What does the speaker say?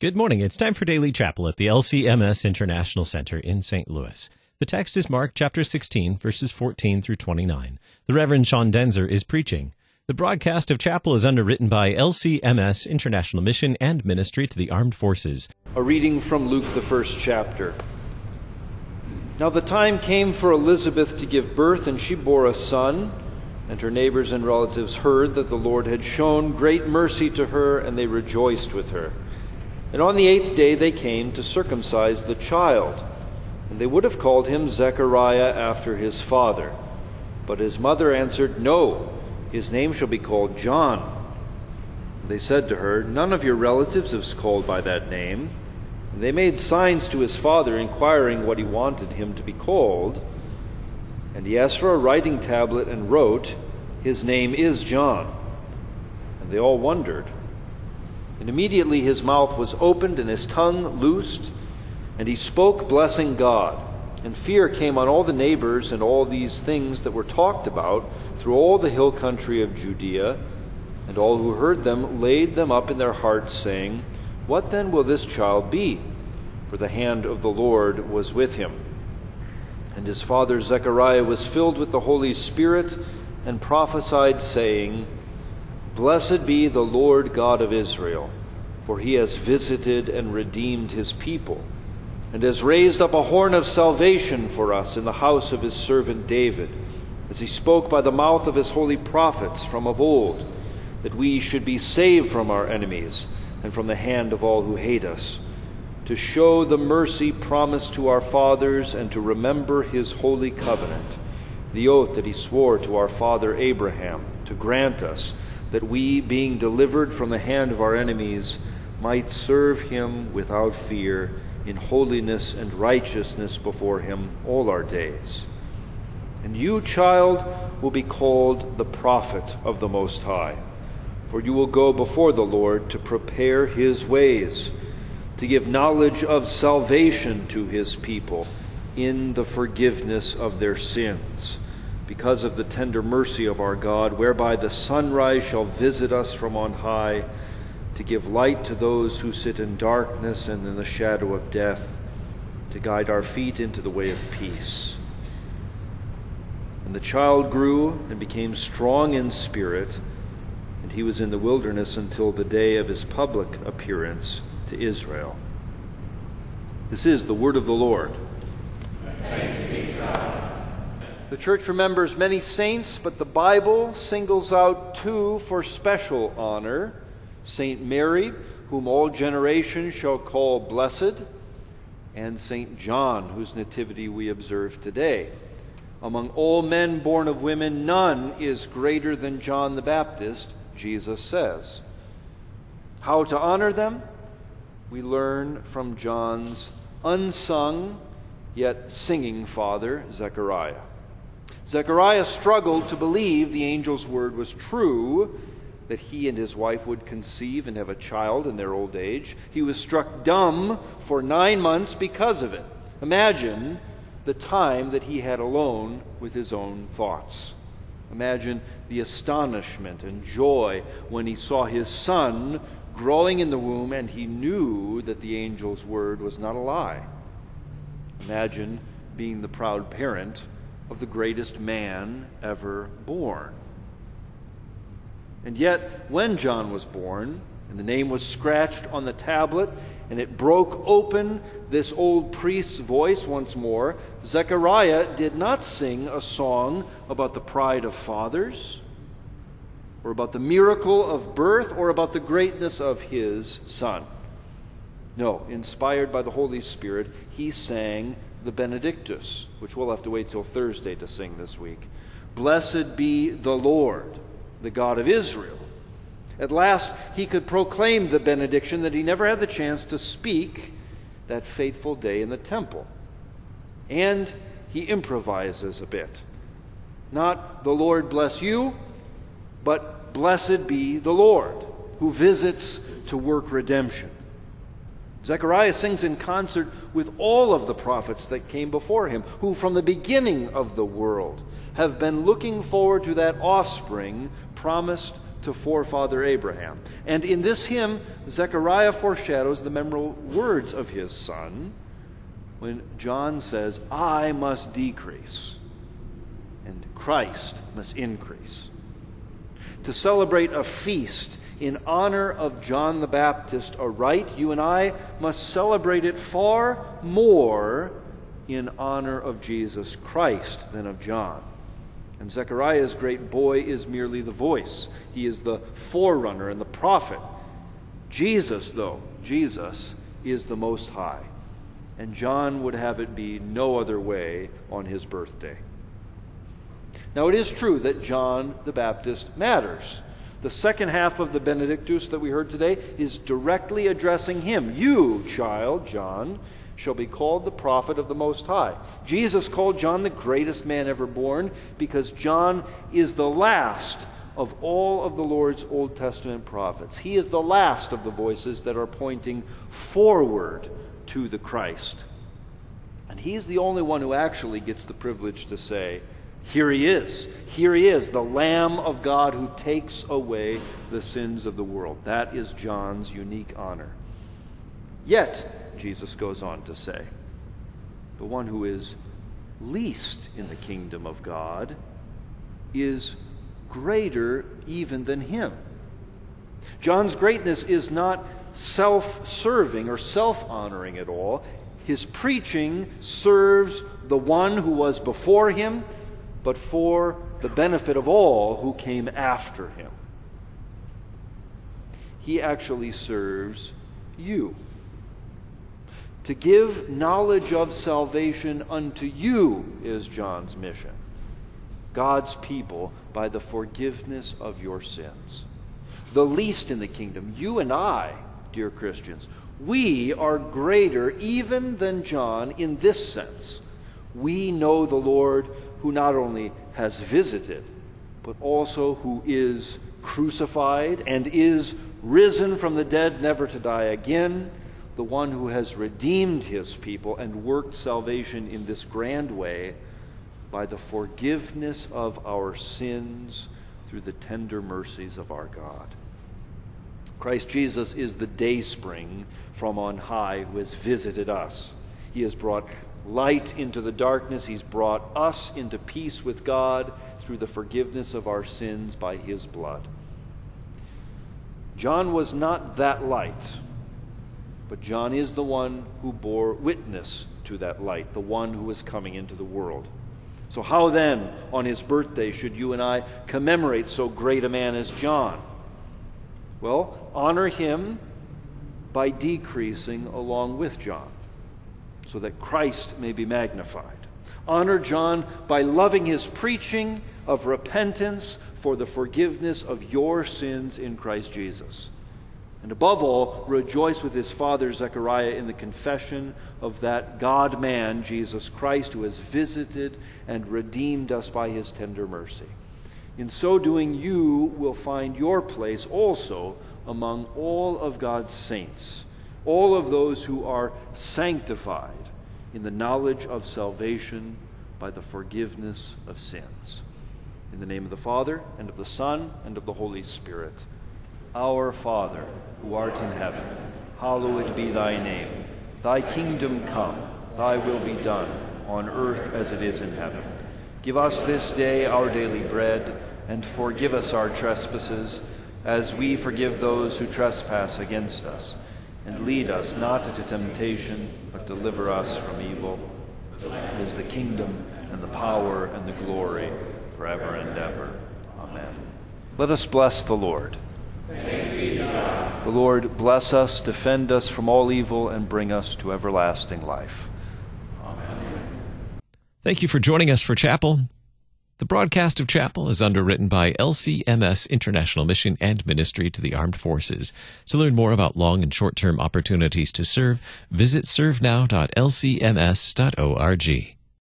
Good morning. It's time for Daily Chapel at the LCMS International Center in St. Louis. The text is Mark chapter 16, verses 14 through 29. The Reverend Sean Daenzer is preaching. The broadcast of chapel is underwritten by LCMS International Mission and Ministry to the Armed Forces. A reading from Luke, the first chapter. Now the time came for Elizabeth to give birth, and she bore a son. And her neighbors and relatives heard that the Lord had shown great mercy to her, and they rejoiced with her. And on the eighth day they came to circumcise the child. And they would have called him Zechariah after his father. But his mother answered, No, his name shall be called John. They said to her, None of your relatives is called by that name. And they made signs to his father, inquiring what he wanted him to be called. And he asked for a writing tablet and wrote, His name is John. And they all wondered. And immediately his mouth was opened and his tongue loosed, and he spoke, blessing God. And fear came on all the neighbors, and all these things that were talked about through all the hill country of Judea. And all who heard them laid them up in their hearts, saying, What then will this child be? For the hand of the Lord was with him. And his father Zechariah was filled with the Holy Spirit and prophesied, saying, Blessed be the Lord God of Israel, for he has visited and redeemed his people, and has raised up a horn of salvation for us in the house of his servant David, as he spoke by the mouth of his holy prophets from of old, that we should be saved from our enemies and from the hand of all who hate us, to show the mercy promised to our fathers and to remember his holy covenant, the oath that he swore to our father Abraham, to grant us that we, being delivered from the hand of our enemies, might serve him without fear in holiness and righteousness before him all our days. And you, child, will be called the prophet of the Most High, for you will go before the Lord to prepare his ways, to give knowledge of salvation to his people in the forgiveness of their sins because of the tender mercy of our God, whereby the sunrise shall visit us from on high, to give light to those who sit in darkness and in the shadow of death, to guide our feet into the way of peace. And the child grew and became strong in spirit, and he was in the wilderness until the day of his public appearance to Israel. This is the word of the Lord. The church remembers many saints, but the Bible singles out two for special honor Saint Mary, whom all generations shall call blessed, and Saint John, whose nativity we observe today. Among all men born of women, none is greater than John the Baptist, Jesus says. How to honor them? We learn from John's unsung yet singing father, Zechariah. Zechariah struggled to believe the angel's word was true, that he and his wife would conceive and have a child in their old age. He was struck dumb for nine months because of it. Imagine the time that he had alone with his own thoughts. Imagine the astonishment and joy when he saw his son growing in the womb and he knew that the angel's word was not a lie. Imagine being the proud parent of the greatest man ever born. And yet, when John was born, and the name was scratched on the tablet, and it broke open this old priest's voice once more, Zechariah did not sing a song about the pride of fathers, or about the miracle of birth, or about the greatness of his son. No, inspired by the Holy Spirit, he sang the Benedictus, which we'll have to wait till Thursday to sing this week. Blessed be the Lord, the God of Israel. At last, he could proclaim the benediction that he never had the chance to speak that fateful day in the temple. And he improvises a bit. Not the Lord bless you, but blessed be the Lord who visits to work redemption. Zechariah sings in concert with all of the prophets that came before him, who from the beginning of the world have been looking forward to that offspring promised to forefather Abraham. And in this hymn, Zechariah foreshadows the memorable words of his son when John says, I must decrease and Christ must increase. To celebrate a feast in honor of John the Baptist a rite, you and I must celebrate it far more in honor of Jesus Christ than of John. And Zechariah's great boy is merely the voice, he is the forerunner and the prophet. Jesus, though, Jesus is the Most High. And John would have it be no other way on his birthday. Now, it is true that John the Baptist matters. The second half of the Benedictus that we heard today is directly addressing him. You, child, John, shall be called the prophet of the Most High. Jesus called John the greatest man ever born because John is the last of all of the Lord's Old Testament prophets. He is the last of the voices that are pointing forward to the Christ. And he's the only one who actually gets the privilege to say, Here he is. Here he is, the Lamb of God who takes away the sins of the world. That is John's unique honor. Yet, Jesus goes on to say. The one who is least in the kingdom of God is greater even than him. John's greatness is not self serving or self honoring at all. His preaching serves the one who was before him, but for the benefit of all who came after him. He actually serves you to give knowledge of salvation unto you is John's mission. God's people by the forgiveness of your sins. The least in the kingdom, you and I, dear Christians, we are greater even than John in this sense. We know the Lord who not only has visited, but also who is crucified and is risen from the dead, never to die again the one who has redeemed his people and worked salvation in this grand way by the forgiveness of our sins through the tender mercies of our God. Christ Jesus is the dayspring from on high who has visited us. He has brought light into the darkness. He's brought us into peace with God through the forgiveness of our sins by his blood. John was not that light but John is the one who bore witness to that light, the one who was coming into the world. So, how then, on his birthday, should you and I commemorate so great a man as John? Well, honor him by decreasing along with John, so that Christ may be magnified. Honor John by loving his preaching of repentance for the forgiveness of your sins in Christ Jesus. And above all, rejoice with his father Zechariah in the confession of that God man, Jesus Christ, who has visited and redeemed us by his tender mercy. In so doing, you will find your place also among all of God's saints, all of those who are sanctified in the knowledge of salvation by the forgiveness of sins. In the name of the Father, and of the Son, and of the Holy Spirit. Our Father, who art in heaven, hallowed be thy name. Thy kingdom come, thy will be done, on earth as it is in heaven. Give us this day our daily bread, and forgive us our trespasses, as we forgive those who trespass against us. And lead us not into temptation, but deliver us from evil. It is the kingdom, and the power, and the glory, forever and ever. Amen. Let us bless the Lord. The Lord bless us, defend us from all evil, and bring us to everlasting life. Amen. Thank you for joining us for Chapel. The broadcast of Chapel is underwritten by LCMS International Mission and Ministry to the Armed Forces. To learn more about long and short term opportunities to serve, visit servenow.lcms.org.